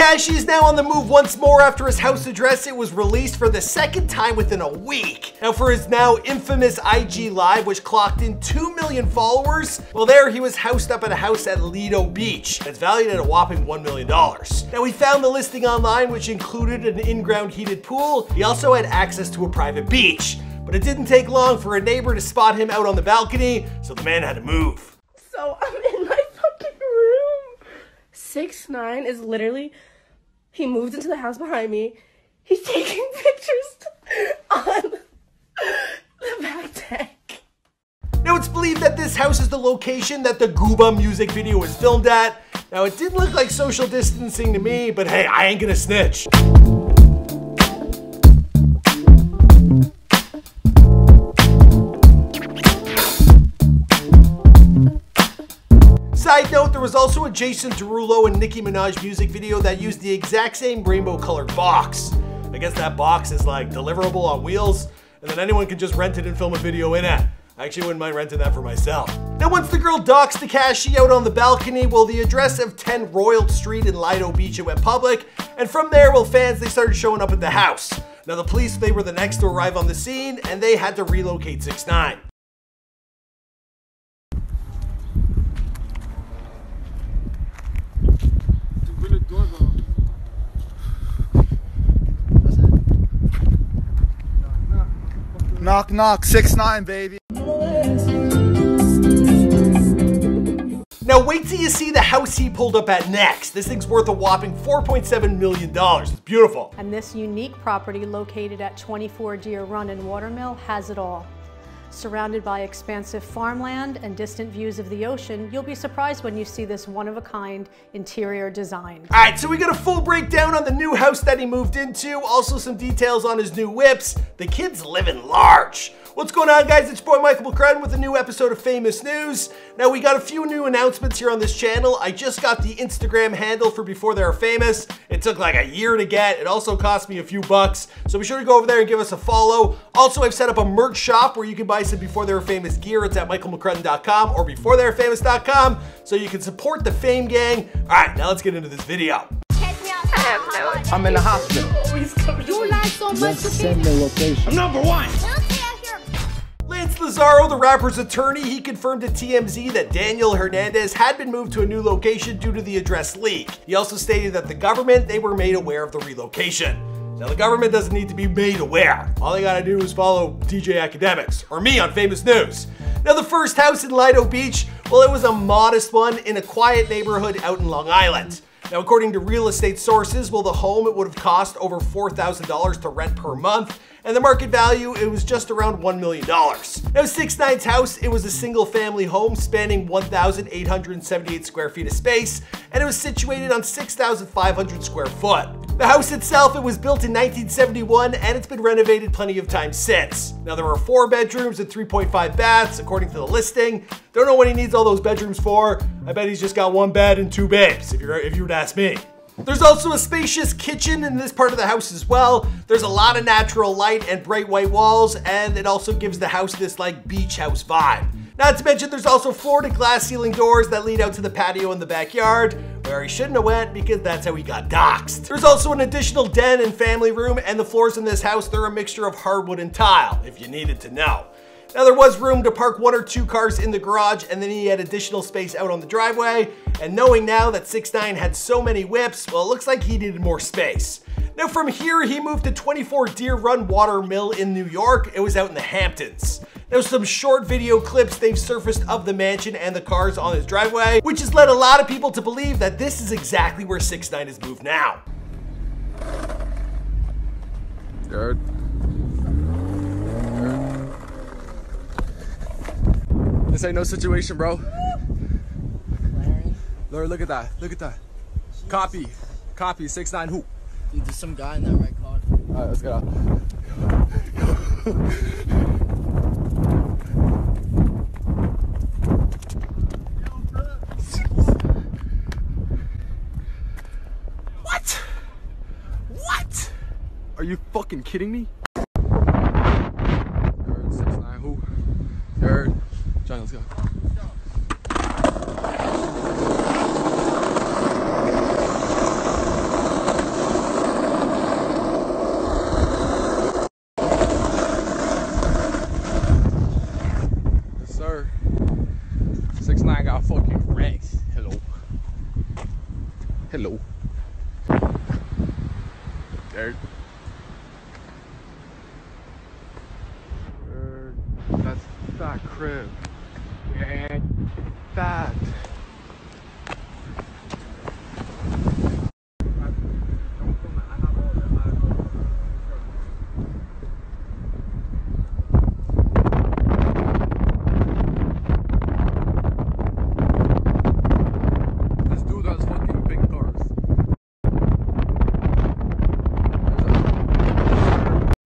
Tekashi is now on the move once more after his house address it was released for the second time within a week. Now for his now infamous IG Live, which clocked in 2 million followers, well there he was housed up at a house at Lido Beach. That's valued at a whopping $1 million. Now we found the listing online, which included an in-ground heated pool. He also had access to a private beach. But it didn't take long for a neighbor to spot him out on the balcony, so the man had to move. So I'm in my. Six nine is literally. He moved into the house behind me. He's taking pictures on the back deck. Now it's believed that this house is the location that the Gooba music video was filmed at. Now it didn't look like social distancing to me, but hey, I ain't gonna snitch. Side note, there was also a Jason Derulo and Nicki Minaj music video that used the exact same rainbow colored box. I guess that box is like deliverable on wheels, and then anyone can just rent it and film a video in it. I actually wouldn't mind renting that for myself. Now once the girl docks Tekashi out on the balcony, well the address of 10 Royal Street in Lido Beach it went public, and from there, well fans, they started showing up at the house. Now the police, they were the next to arrive on the scene, and they had to relocate 6 9 Knock knock, six nine baby. Now wait till you see the house he pulled up at next. This thing's worth a whopping $4.7 million. It's beautiful. And this unique property located at 24 Deer Run in Watermill has it all. Surrounded by expansive farmland and distant views of the ocean, you'll be surprised when you see this one-of-a-kind interior design. All right, so we got a full breakdown on the new house that he moved into, also some details on his new whips. The kid's living large. What's going on guys? It's your boy Michael McCrudden with a new episode of Famous News. Now we got a few new announcements here on this channel. I just got the Instagram handle for Before They're Famous. It took like a year to get. It also cost me a few bucks. So be sure to go over there and give us a follow. Also, I've set up a merch shop where you can buy some Before They Were Famous gear. It's at michaelmccrudden.com or beforethey'refamous.com so you can support the Fame Gang. All right, now let's get into this video. I'm in the hospital. You lied so much to Send the location. Number one. Lance Lazzaro, the rapper's attorney, he confirmed to TMZ that Daniel Hernandez had been moved to a new location due to the address leak. He also stated that the government, they were made aware of the relocation. Now the government doesn't need to be made aware. All they gotta do is follow DJ Akademiks, or me on Famous News. Now the first house in Lido Beach, well it was a modest one in a quiet neighborhood out in Long Island. Now, according to real estate sources, well, the home it would have cost over $4,000 to rent per month, and the market value it was just around $1 million. Now, 6 9's house, it was a single family home spanning 1,878 square feet of space, and it was situated on 6,500 square foot. The house itself, it was built in 1971 and it's been renovated plenty of times since. Now there are four bedrooms and 3.5 baths according to the listing. Don't know what he needs all those bedrooms for. I bet he's just got one bed and two babes, if, you're, if you would ask me. There's also a spacious kitchen in this part of the house as well. There's a lot of natural light and bright white walls, and it also gives the house this like beach house vibe. Not to mention there's also to glass ceiling doors that lead out to the patio in the backyard, where he shouldn't have went because that's how he got doxxed. There's also an additional den and family room, and the floors in this house, they're a mixture of hardwood and tile, if you needed to know. Now there was room to park one or two cars in the garage and then he had additional space out on the driveway. And knowing now that 6 9 had so many whips, well it looks like he needed more space. Now from here he moved to 24 Deer Run Water Mill in New York. It was out in the Hamptons. Now some short video clips they've surfaced of the mansion and the cars on his driveway, which has led a lot of people to believe that this is exactly where 6 9 has moved now. Third. This ain't no situation, bro. Larry, look at that. Look at that. Copy. Copy. Six nine who? Dude, there's some guy in that red car. Alright, let's get out. fucking kidding me? Third, six, nine, who? Third. John, let's go. Yes, sir. Six nine got fucking wrecked. Hello. Hello. Third. That crib. And that. This dude has fucking big cars.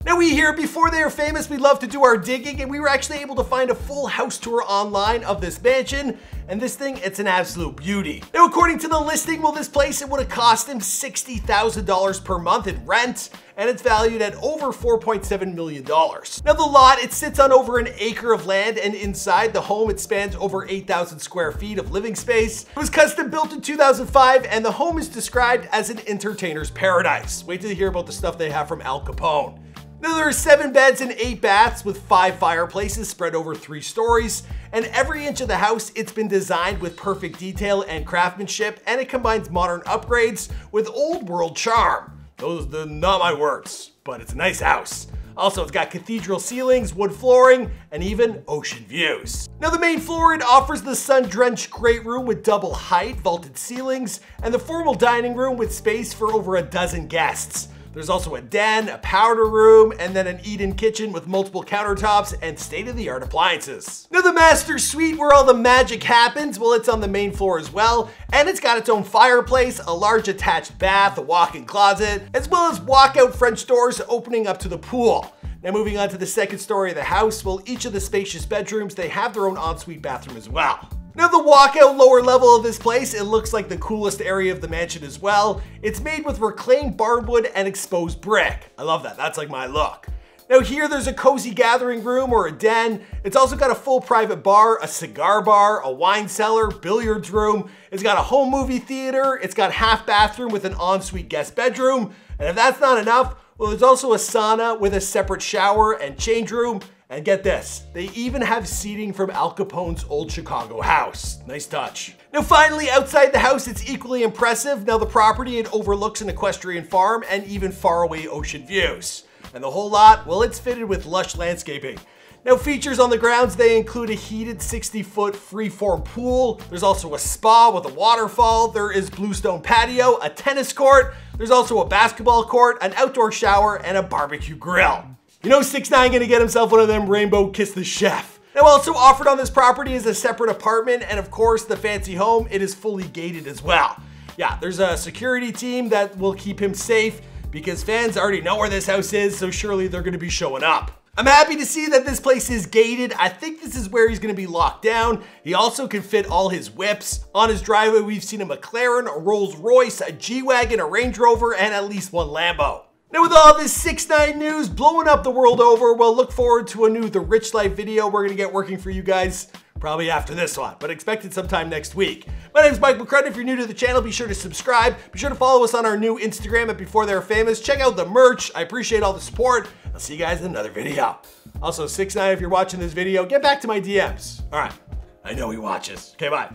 Now we here, before they are famous, we love to do our digging, and we were actually able to find a full house tour online of this mansion. And this thing, it's an absolute beauty. Now, according to the listing, well, this place, it would have cost him $60,000 per month in rent, and it's valued at over $4.7 million. Now, the lot, it sits on over an acre of land, and inside the home, it spans over 8,000 square feet of living space. It was custom built in 2005, and the home is described as an entertainer's paradise. Wait till you hear about the stuff they have from Al Capone. Now there are seven beds and eight baths with five fireplaces spread over three stories, and every inch of the house it's been designed with perfect detail and craftsmanship, and it combines modern upgrades with old world charm. Those are not my words, but it's a nice house. Also, it's got cathedral ceilings, wood flooring, and even ocean views. Now, the main floor, it offers the sun-drenched great room with double height, vaulted ceilings, and the formal dining room with space for over a dozen guests. There's also a den, a powder room, and then an eat-in kitchen with multiple countertops and state-of-the-art appliances. Now the master suite where all the magic happens, well it's on the main floor as well, and it's got its own fireplace, a large attached bath, a walk-in closet, as well as walkout French doors opening up to the pool. Now moving on to the second story of the house, well each of the spacious bedrooms, they have their own ensuite bathroom as well. Now the walkout lower level of this place, it looks like the coolest area of the mansion as well. It's made with reclaimed barnwood and exposed brick. I love that, that's like my look. Now here there's a cozy gathering room or a den. It's also got a full private bar, a cigar bar, a wine cellar, billiards room. It's got a home movie theater. It's got half bathroom with an ensuite guest bedroom. And if that's not enough, well there's also a sauna with a separate shower and change room. And get this, they even have seating from Al Capone's old Chicago house. Nice touch. Now finally, outside the house, it's equally impressive. Now the property, it overlooks an equestrian farm and even faraway ocean views. And the whole lot, well, it's fitted with lush landscaping. Now features on the grounds, they include a heated 60 foot freeform pool. There's also a spa with a waterfall. There is bluestone patio, a tennis court. There's also a basketball court, an outdoor shower, and a barbecue grill. You know 6 9 gonna get himself one of them rainbow kiss the chef. Now also offered on this property is a separate apartment and of course the fancy home, it is fully gated as well. Yeah, there's a security team that will keep him safe because fans already know where this house is, so surely they're gonna be showing up. I'm happy to see that this place is gated. I think this is where he's gonna be locked down. He also can fit all his whips. On his driveway, we've seen a McLaren, a Rolls Royce, a G-Wagon, a Range Rover, and at least one Lambo. Now with all this 6 9 news blowing up the world over, we'll look forward to a new The Rich Life video we're gonna get working for you guys probably after this one, but expect it sometime next week. My name is Mike McCrudden. If you're new to the channel, be sure to subscribe. Be sure to follow us on our new Instagram at Before They're Famous. Check out the merch. I appreciate all the support. I'll see you guys in another video. Also, 6 9 if you're watching this video, get back to my DMs. All right, I know he watches. Okay, bye.